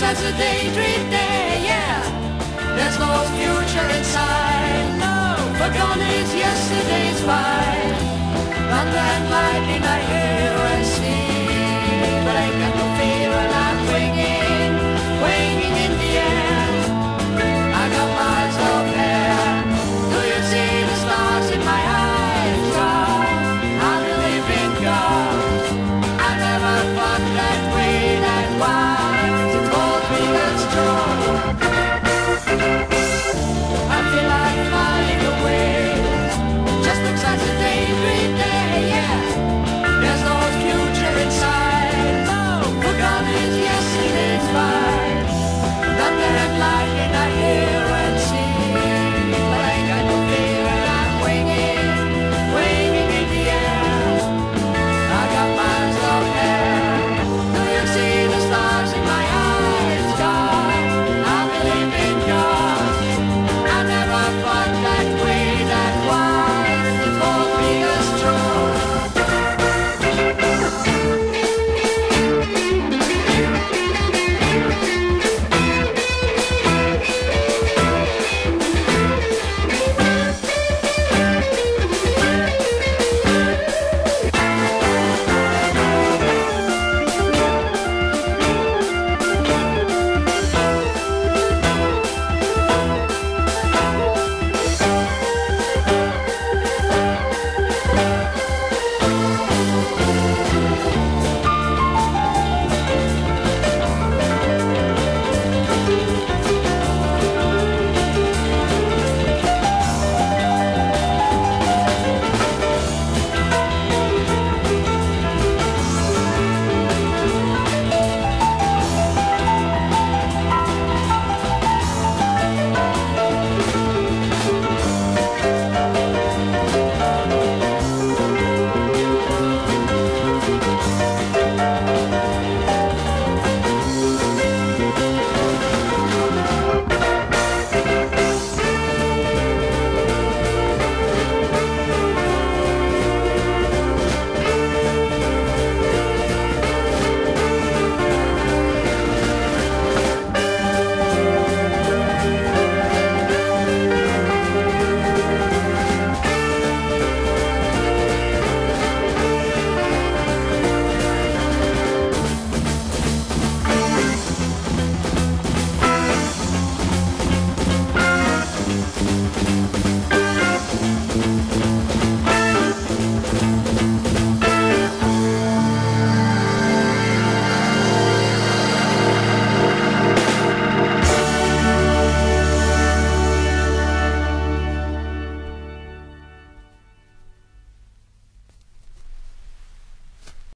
as a daydream day, yeah. There's no future inside, no. For gone is yesterday's fine. Thunder and lightning I hear.